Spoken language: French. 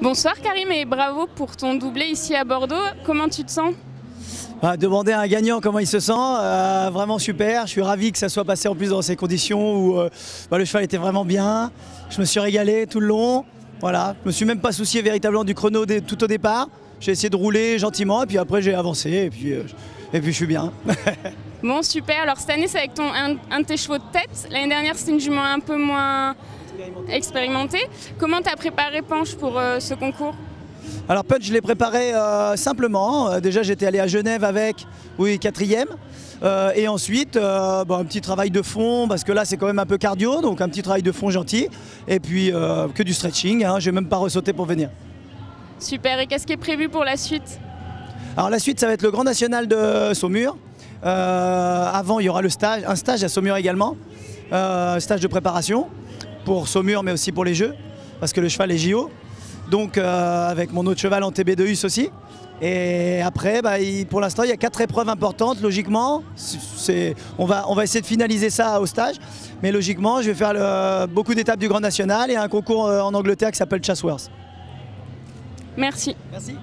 Bonsoir Karim et bravo pour ton doublé ici à Bordeaux. Comment tu te sens? Ah, demander à un gagnant comment il se sent, euh, vraiment super. Je suis ravi que ça soit passé en plus dans ces conditions où euh, bah, le cheval était vraiment bien. Je me suis régalé tout le long. Voilà, je me suis même pas soucié véritablement du chrono tout au départ. J'ai essayé de rouler gentiment et puis après j'ai avancé puis, euh, et puis je suis bien. bon super, alors cette année c'est avec ton, un, de tes chevaux de tête. L'année dernière c'était une jument un peu moins expérimentée. Comment tu as préparé Panche pour ce concours? Alors Punch, je l'ai préparé euh, simplement. Euh, déjà, j'étais allé à Genève avec, oui, quatrième. Euh, et ensuite, un petit travail de fond, parce que là, c'est quand même un peu cardio, donc un petit travail de fond gentil. Et puis, que du stretching. Hein, je n'ai même pas ressauté pour venir. Super. Et qu'est-ce qui est prévu pour la suite? Alors, la suite, ça va être le Grand National de Saumur. avant, il y aura le stage, un stage à Saumur également. stage de préparation pour Saumur, mais aussi pour les Jeux, parce que le cheval est JO donc euh, avec mon autre cheval en TB2US aussi. Et après, bah, pour l'instant, il y a quatre épreuves importantes. Logiquement, on, va, on va essayer de finaliser ça au stage. Mais logiquement, je vais faire beaucoup d'étapes du Grand National et un concours euh, en Angleterre qui s'appelle Chassworth. Merci. Merci.